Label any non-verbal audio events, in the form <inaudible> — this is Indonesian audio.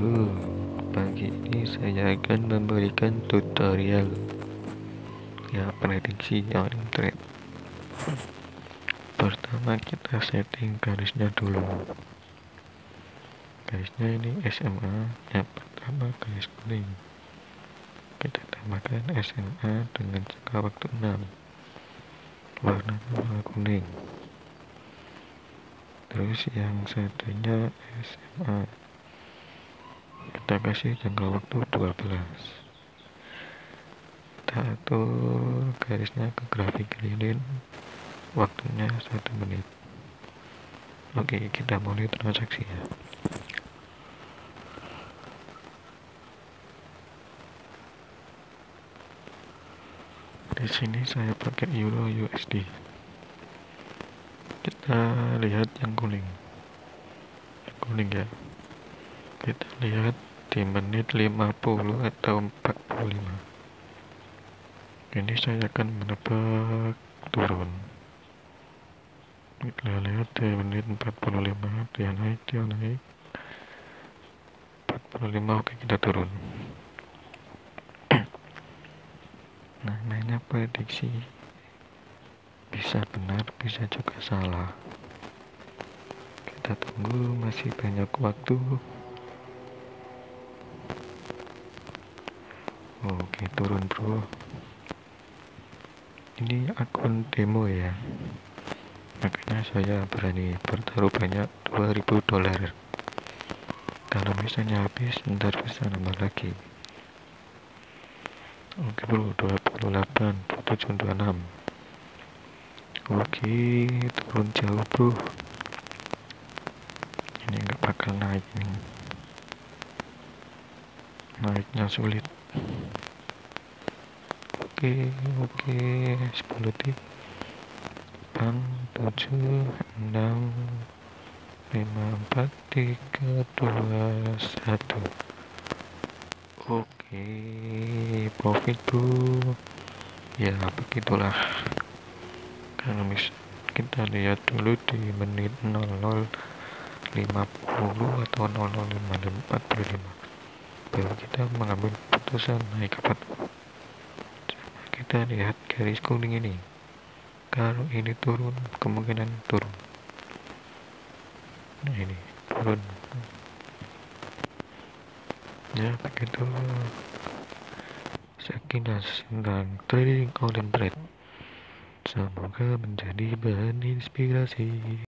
Halo, pagi ini saya akan memberikan tutorial ya prediksi on trade. Pertama kita setting garisnya dulu. Garisnya ini SMA, yang pertama garis kuning. Kita tambahkan SMA dengan jangka waktu 6. Warnanya warna kuning. Terus yang satunya SMA kita kasih jangka waktu 12 kita atur garisnya ke grafik lilin. Waktunya satu menit. Oke kita mulai transaksi ya di sini saya pakai euro USD kita lihat yang kuning yang kuning ya kita lihat di menit 50 atau 45 ini saya akan menebak turun. Kita lihat di menit 45 dia naik dia naik. 45 oke kita turun. <clears throat> Namanya prediksi bisa benar bisa juga salah. Kita tunggu masih banyak waktu oke turun bro ini akun demo ya. Makanya saya berani bertaruh banyak 2000 dolar. Kalau misalnya habis ntar bisa nambah lagi. Oke bro 28 726 oke turun jauh bro. Ini nggak bakal naik nih. Naiknya sulit oke oke 10 detik 8 7 6 5 4 3 2 1 oke profit bro ya begitulah. Kalau mis kita lihat dulu di menit 00 50 atau 0045 baru kita mengambil putusan naik ke coba kita lihat garis kuning ini. Kalau ini turun kemungkinan turun. Nah ini turun. Ya begitu sekilas tentang trading on trade semoga menjadi bahan inspirasi